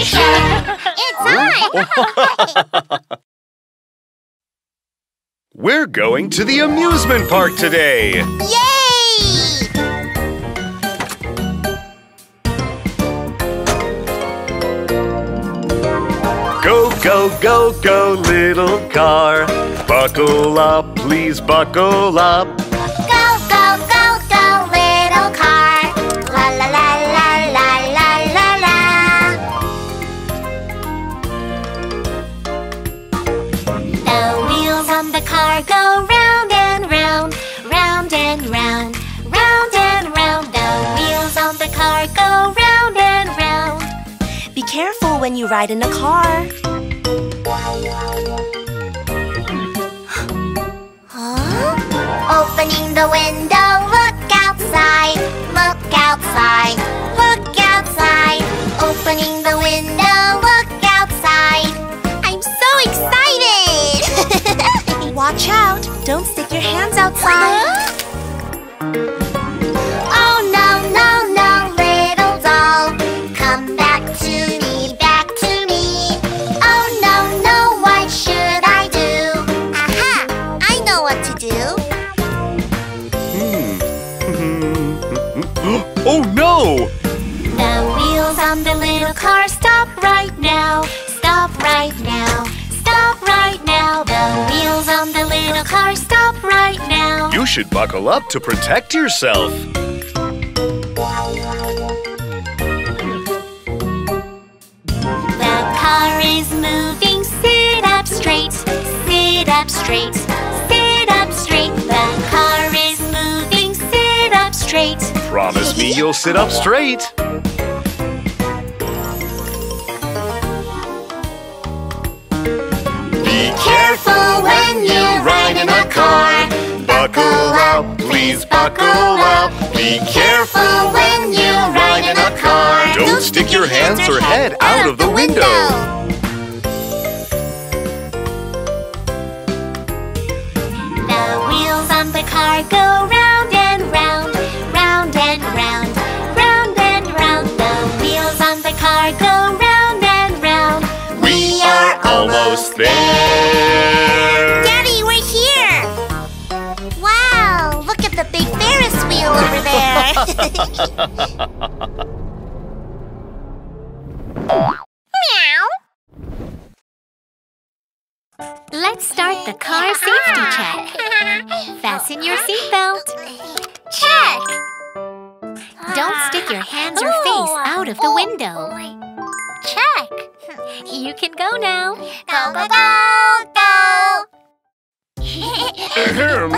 it's on! We're going to the amusement park today! Yay! Go, go, go, go, little car. Buckle up, please buckle up. Ride in a car. Huh? Opening the window, look outside, look outside, look outside. Opening the window, look outside. I'm so excited! Watch out! Don't stick your hands outside. Should buckle up to protect yourself. The car is moving. Sit up straight. Sit up straight. Sit up straight. The car is moving. Sit up straight. Promise me you'll sit up straight. Please buckle up. Be careful when you ride in a car. Don't stick your hands or head out of the window. The wheels on the car go round and round, round and round, round and round. The wheels on the car go round and round. We are almost there. Meow. Let's start the car safety check. Fasten your seatbelt. Check! Don't stick your hands or face out of the window. Check! You can go now. Go, go, go, go! Ahem.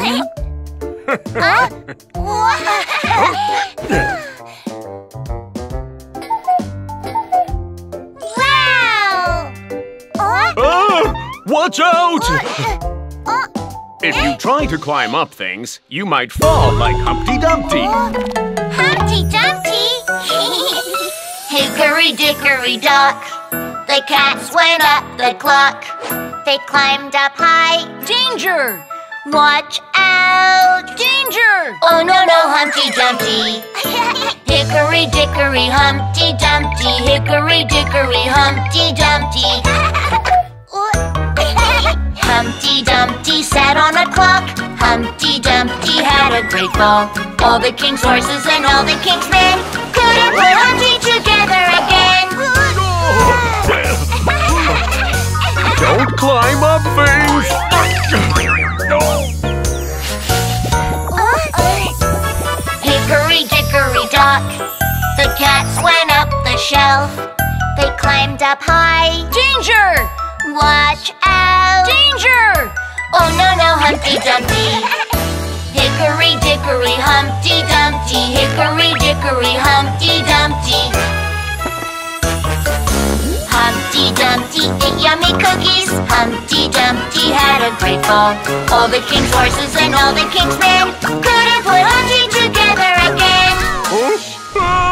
go! wow! Oh, Ah! Watch out! oh, If you try to climb up things, you might fall like Humpty Dumpty. Humpty Dumpty! Hickory dickory dock, the cats went up the clock. They climbed up high. Danger! Watch out! Danger! Oh no no, Humpty Dumpty! hickory dickory Humpty Dumpty, hickory dickory Humpty Dumpty. Humpty Dumpty sat on a clock. Humpty Dumpty had a great fall. All the king's horses and all the king's men couldn't put Humpty together again. Don't climb up things! Climbed up high. Danger! Watch out! Danger! Oh no no, Humpty Dumpty! Hickory dickory Humpty Dumpty, Hickory dickory Humpty Dumpty. Humpty Dumpty ate yummy cookies. Humpty Dumpty had a great fall. All the king's horses and all the king's men couldn't put Humpty together again.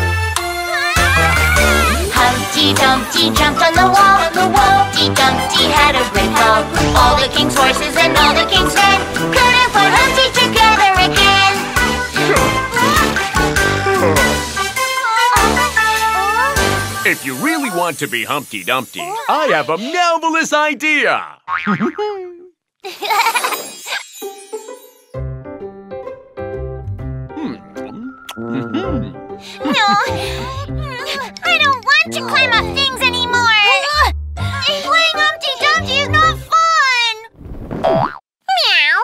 jumped on the wall, the wall. Dumpty had a great fall. All the king's horses and all the king's men couldn't put Humpty together again. If you really want to be Humpty Dumpty, I have a marvelous idea. Hmm. Hmm. Hmm. No, I don't to climb up things anymore. Playing Humpty Dumpty is not fun. Meow.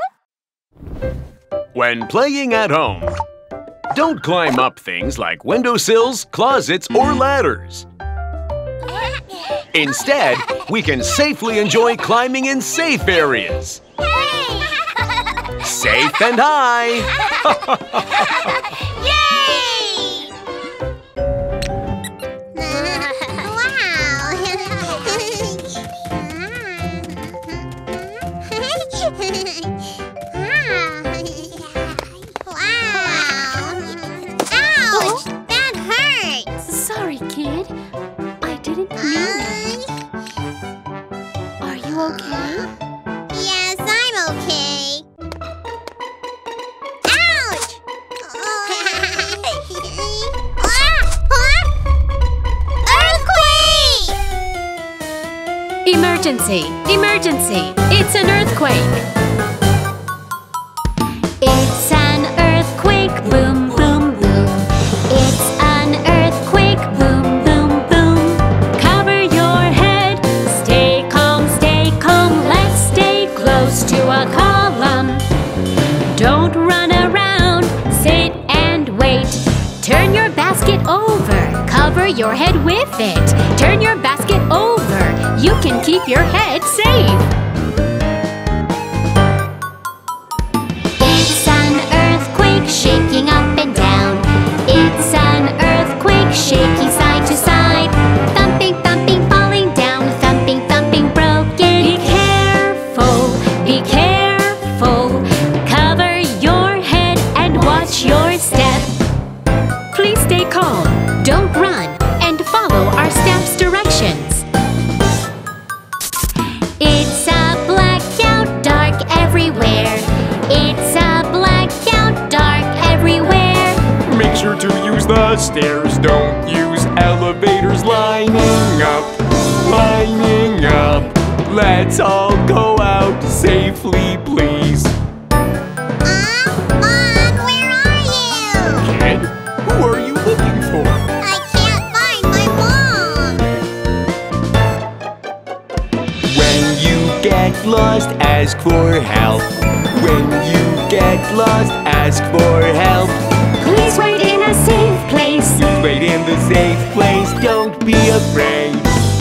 When playing at home, don't climb up things like windowsills, closets, or ladders. Instead, we can safely enjoy climbing in safe areas. Hey! Safe and high. Yay! Don't run around! Sit and wait! Turn your basket over! Cover your head with it! Turn your basket over! You can keep your head safe! Stairs. Don't use elevators lining up, lining up. Let's all go out safely, please. Uh, Mom, where are Wait safe place, don't be afraid.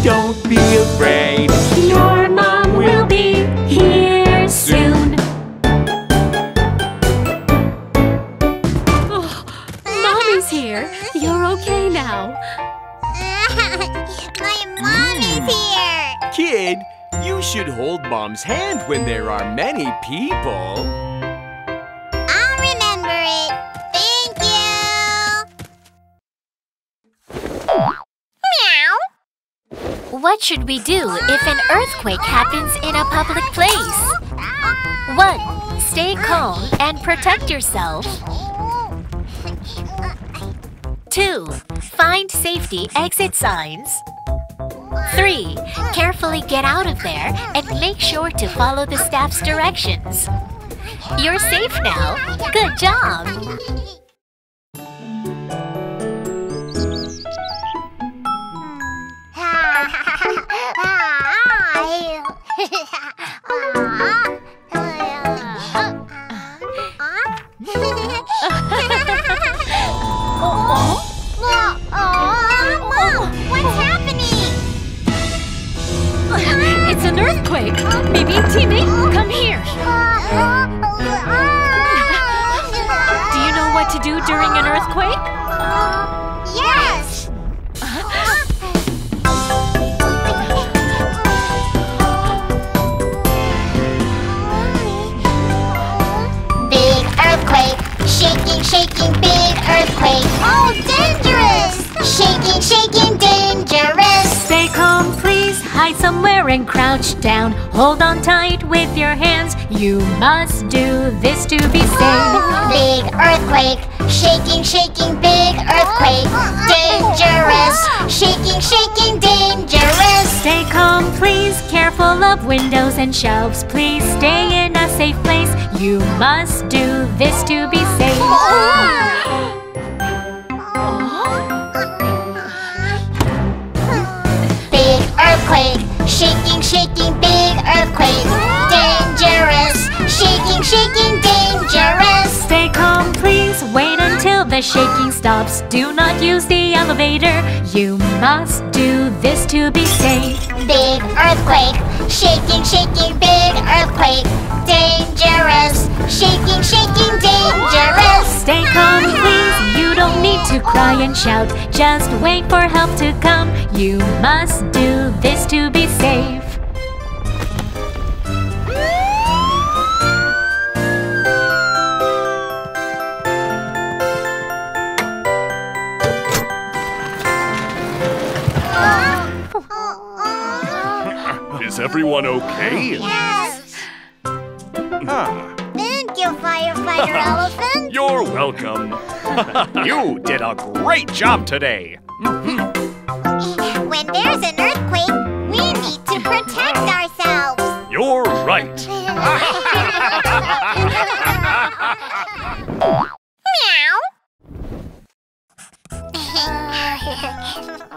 Don't be afraid. Your mom will be here soon. Oh, Mommy's here. You're okay now. my mom is hmm. here. Kid, you should hold mom's hand when there are many people. Should we do if an earthquake happens in a public place? 1. Stay calm and protect yourself. 2. Find safety exit signs. 3. Carefully get out of there and make sure to follow the staff's directions. You're safe now. Good job. It's an earthquake. Maybe teammate, come here. Do you know what to do during an earthquake? Yes! Big earthquake, shaking, shaking, big earthquake. Oh, dangerous! Somewhere and crouch down. Hold on tight with your hands. You must do this to be safe. Big earthquake, shaking, shaking, big earthquake. Dangerous, shaking, shaking, dangerous. Stay calm, please. Careful of windows and shelves. Please stay in a safe place. You must do this to be safe. Big earthquake, shaking, shaking, big earthquake. Dangerous, shaking, shaking, dangerous. The shaking stops. Do not use the elevator. You must do this to be safe. Big earthquake, shaking, shaking, big earthquake. Dangerous, shaking, shaking, dangerous. Stay calm, please. You don't need to cry and shout. Just wait for help to come. You must do this to be safe. Everyone okay? Yes. Ah, Thank you, firefighter elephant. you're welcome. you did a great job today. When there's an earthquake, we need to protect ourselves. You're right. Meow.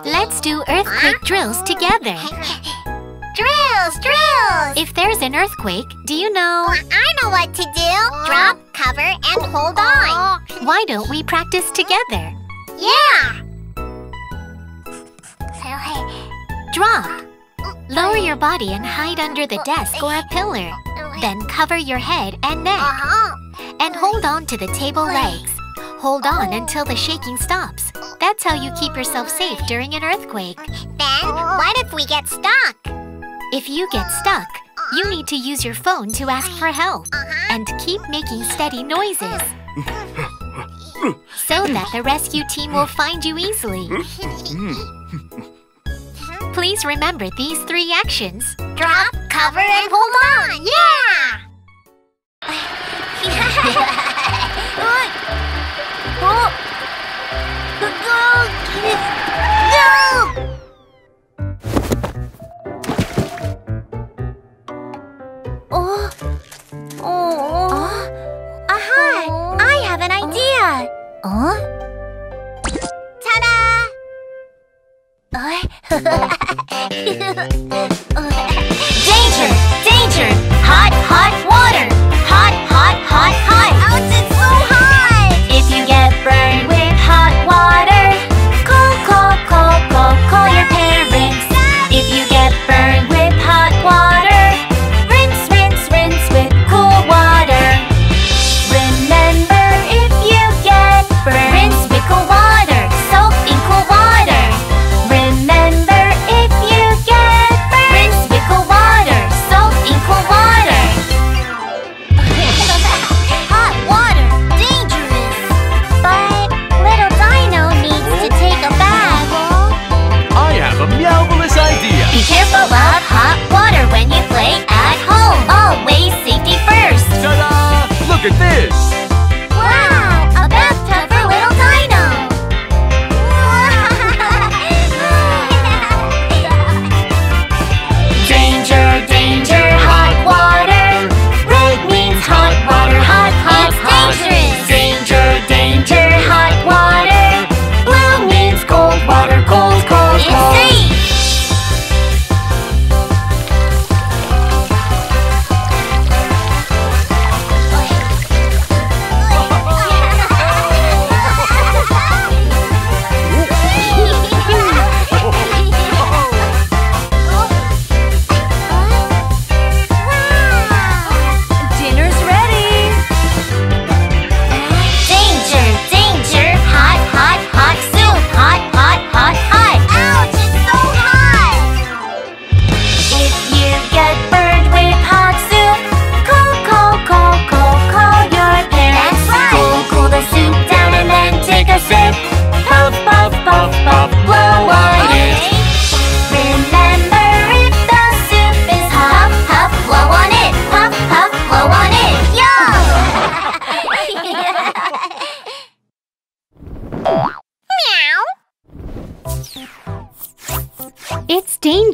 Let's do earthquake drills together. Drills, drills. If there's an earthquake, do you know? I know what to do. Drop, cover, and hold on. Why don't we practice together? Yeah. So hey. Drop. Lower your body and hide under the desk or a pillar. Then cover your head and neck. Uh-huh. And hold on to the table legs. Hold on until the shaking stops. That's how you keep yourself safe during an earthquake. Then, what if we get stuck? If you get stuck, you need to use your phone to ask for help and keep making steady noises so that the rescue team will find you easily. Please remember these three actions. Drop, cover, and hold on. Yeah. Oh. Oh. Aha! I have an idea. Huh? Ta-da!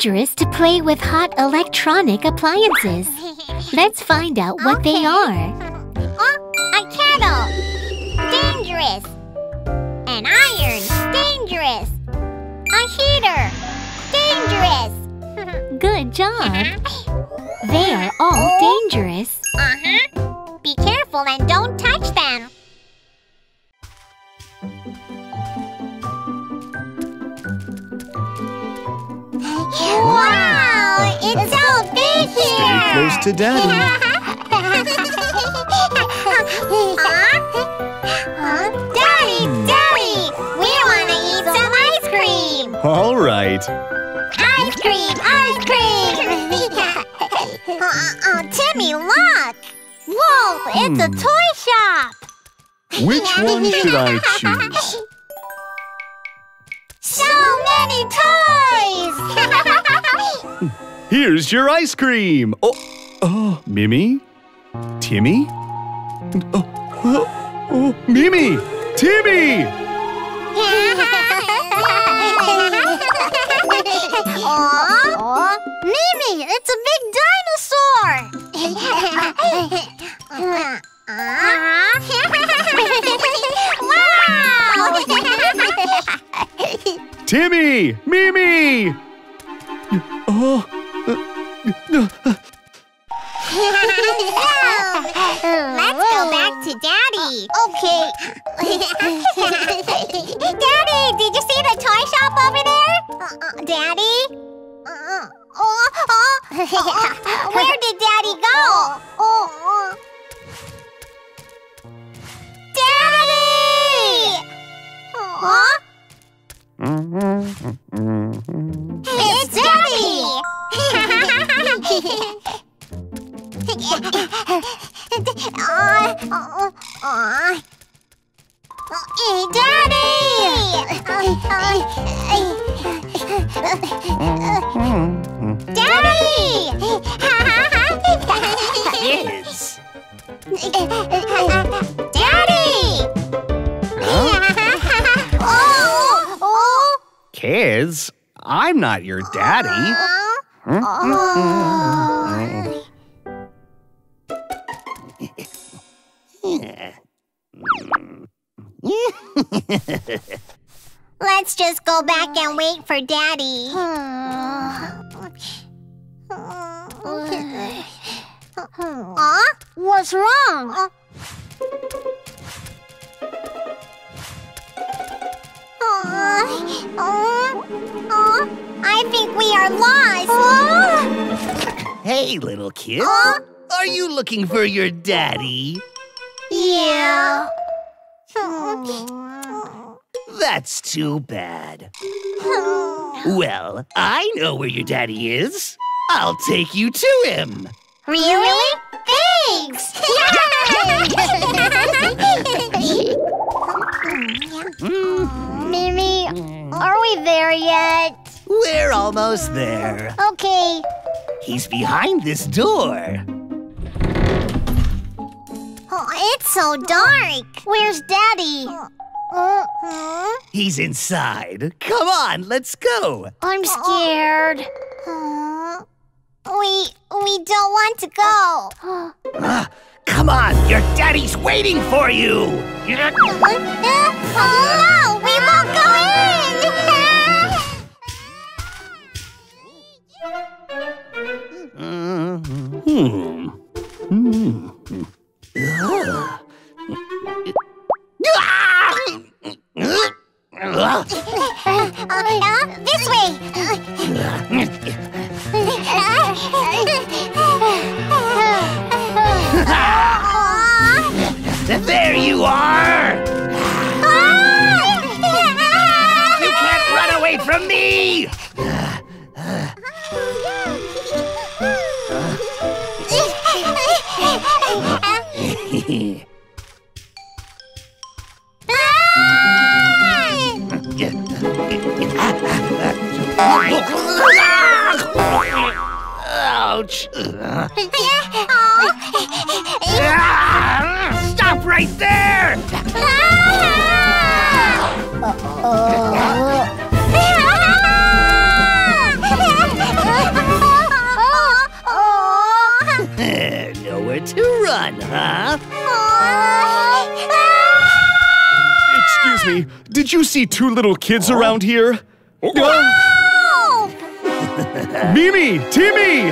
dangerous to play with hot electronic appliances. Let's find out what they are. Oh, a kettle. Dangerous. An iron. Dangerous. A heater. Dangerous. Good job. They are all dangerous. Uh-huh. Be careful and don't touch them. Wow! It's so big here! Stay close to Daddy. Huh? Daddy! Daddy! We want to eat some ice cream! All right. Ice cream! Ice cream! uh, uh, Timi, look! Whoa! It's a toy shop! Which one should I choose? Many toys! Here's your ice cream. Oh, oh, Mimi? Timi? Oh, oh, oh, Mimi! Timi! Aw, Mimi, it's a big dinosaur! wow! Timi! Mimi! Oh, Let's go back to Daddy. Okay. Daddy, did you see the toy shop over there? Uh, uh, Daddy? Uh, oh, oh. Where did Daddy go? Oh, oh. Huh? Mm-hmm. Your daddy. Let's just go back and wait for Daddy. Huh? What's wrong? I think we are lost. Hey, little kid. Are you looking for your daddy? Yeah. Hmm. That's too bad. Hmm. Well, I know where your daddy is. I'll take you to him. Really? Thanks! Hmm. Mimi, are we there yet? We're almost there. Okay. He's behind this door. Oh, it's so dark. Where's Daddy? Uh, He's inside. Come on, let's go. I'm scared. We we don't want to go. Ah, come on, your daddy's waiting for you. Nowhere to run, huh? Excuse me, did you see two little kids around here? Oh. Help! Oh. Mimi, Timi,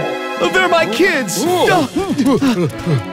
they're my kids. Oh.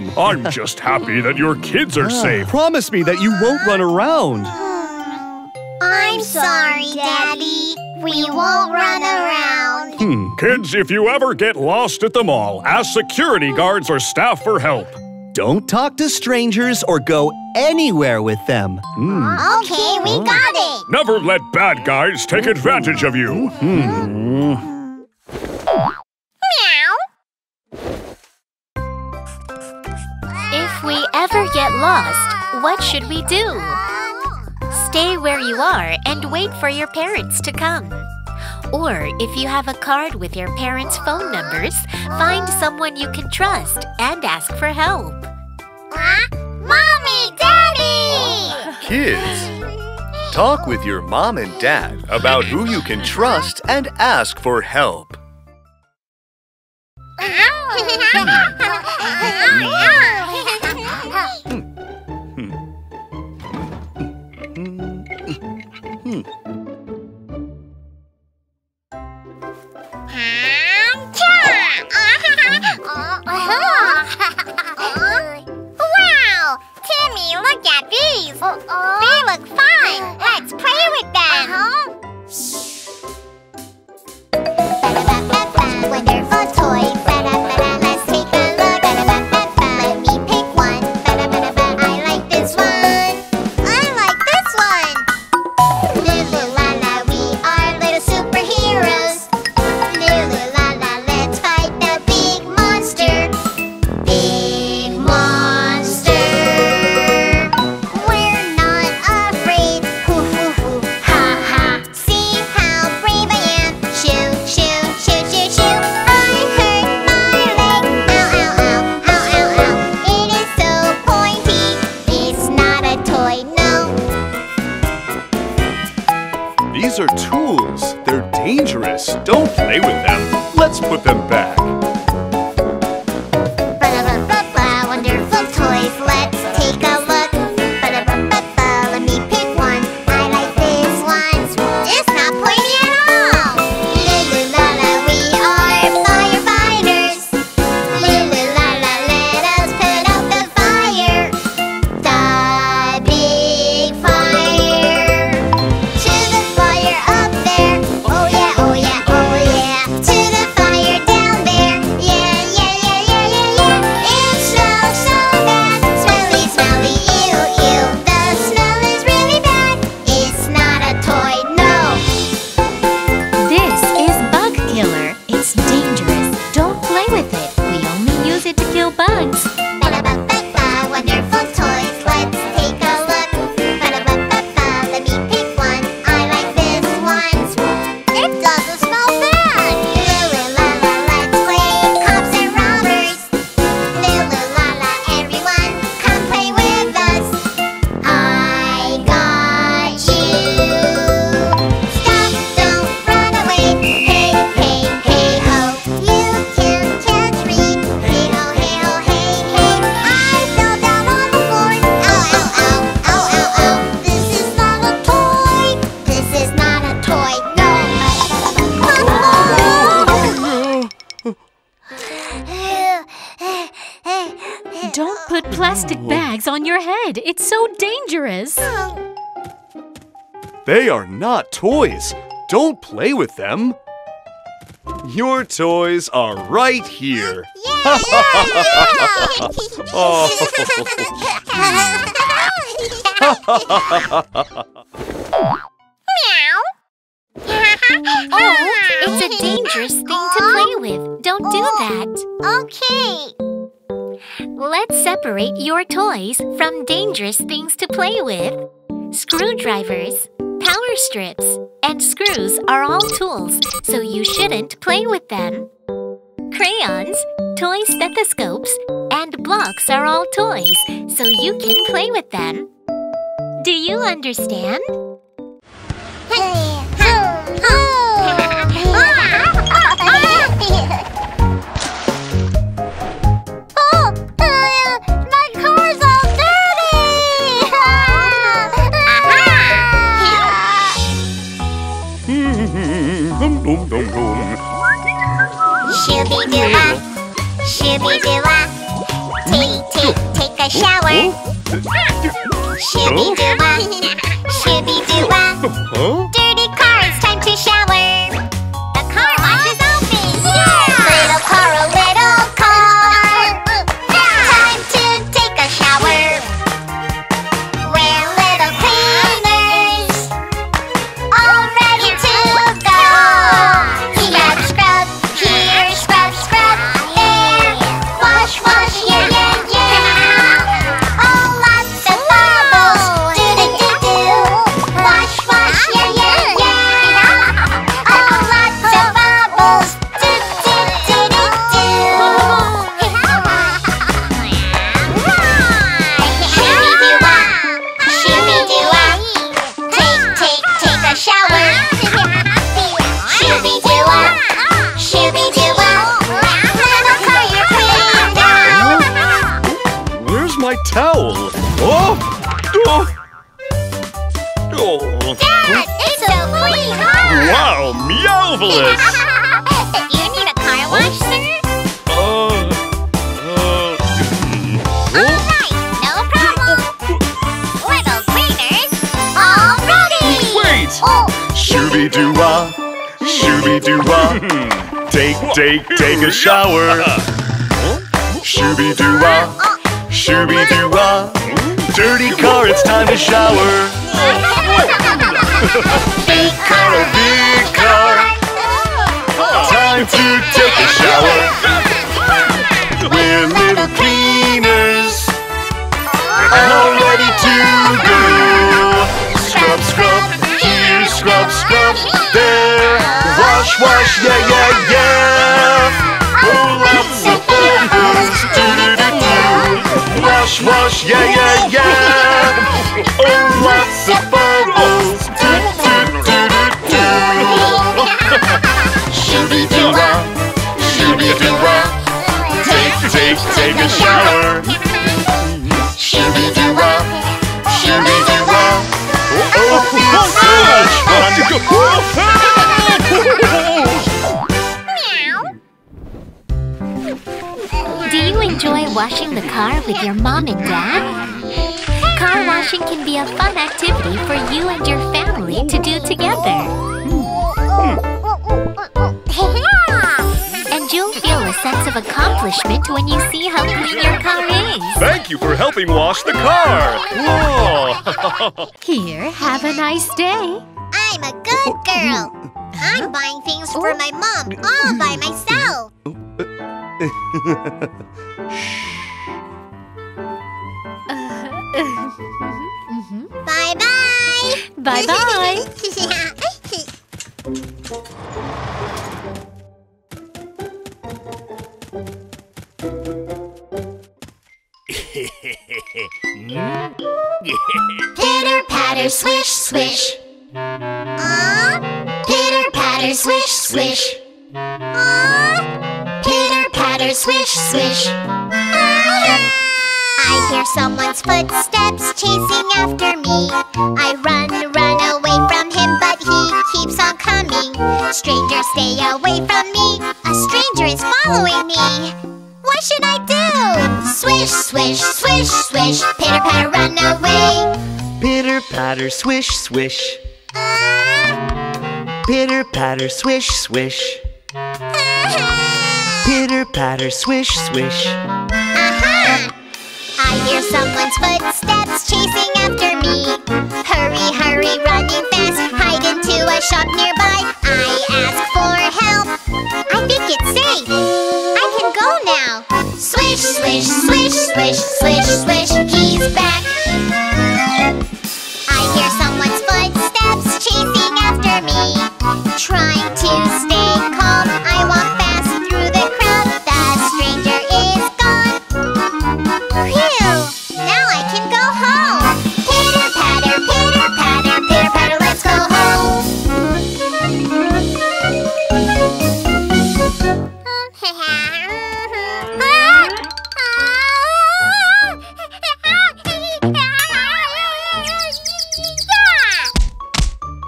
You're. I'm just happy that your kids are ah, safe. Promise me that you won't run around. I'm sorry, Daddy. We won't run around. Hmm. Kids, if you ever get lost at the mall, ask security guards or staff for help. Don't talk to strangers or go anywhere with them. Hmm. Okay, we oh. got it. Never let bad guys take advantage of you. Meow. Lost, what should we do? Stay where you are and wait for your parents to come. Or if you have a card with your parents' phone numbers, find someone you can trust and ask for help. Huh? Mommy, Daddy! Kids, talk with your mom and dad about who you can trust and ask for help. Hmm. Wow! Timi, look at these! They look fun! Let's play with them! Uh-huh. Wonderful toy! Don't put plastic bags on your head. It's so dangerous. They are not toys. Don't play with them. Your toys are right here. Oh. Oh, a dangerous thing to play with. Don't do oh, that. Okay. Let's separate your toys from dangerous things to play with. Screwdrivers, power strips, and screws are all tools, so you shouldn't play with them. Crayons, toy stethoscopes, and blocks are all toys, so you can play with them. Do you understand? Towel? Oh! Oh! Oh! Dad, it's a clean car. Wow, meowvelous! you need a car wash, sir? Uh, uh, All right, no problem. Little cleaners, all ready. wait! Oh, Shooby doo wah, shooby doo wah. Take, take, take a shower. Shooby wah, shooby doo wah. Dirty car, it's time to shower. Big car, oh big car. Time to take a shower. We're little cleaners, all ready to go. Scrub, scrub, here, scrub, scrub, there. Wash, wash, yeah, yeah, yeah. Wash, wash, yeah, yeah, yeah. Oh, lots of bubbles, do do do do do. Shooby doo wah, shooby doo wah. Take, take, take a shower. Shooby doo wah, shooby doo wah. Oh, so much fun. Enjoy washing the car with your mom and dad? Car washing can be a fun activity for you and your family to do together. And you'll feel a sense of accomplishment when you see how clean your car is. Thank you for helping wash the car. Whoa. Here, have a nice day. I'm a good girl. I'm buying things for my mom all by myself. Uh, Bye bye. Bye bye. Pitter patter, swish, swish. Aww. Pitter patter, swish, swish. Aww. Pitter patter, swish, swish. I hear someone's footsteps chasing after me. I run, run away from him, but he keeps on coming. Stranger, stay away from me. A stranger is following me. What should I do? Swish, swish, swish, swish. Pitter patter, run away. Pitter patter, swish, swish. Uh? Pitter patter, swish, swish. Aha! Uh-huh. I hear someone's footsteps chasing after me. Hurry, hurry, running fast, hide into a shop nearby. I ask for help. I think it's safe. I can go now. Swish, swish, swish, swish, swish, swish. He's back.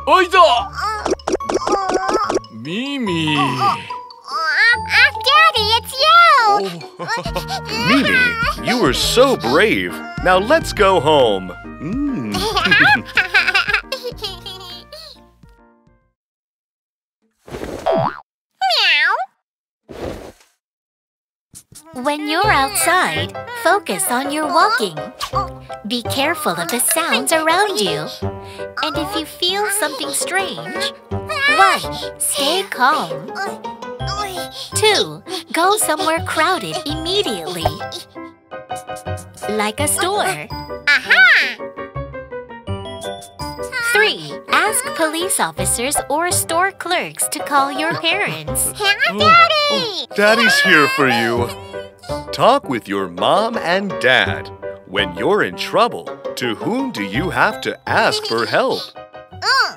Oida! Mimi! Daddy, it's you! Mimi, you were so brave. Now let's go home. When you're outside, focus on your walking. Be careful of the sounds around you. And if you feel something strange, 1. Stay calm. 2. Go somewhere crowded immediately. Like a store. Aha! 3. Ask police officers or store clerks to call your parents. Daddy! Daddy's here for you. Talk with your mom and dad. When you're in trouble, to whom do you have to ask for help? Uh,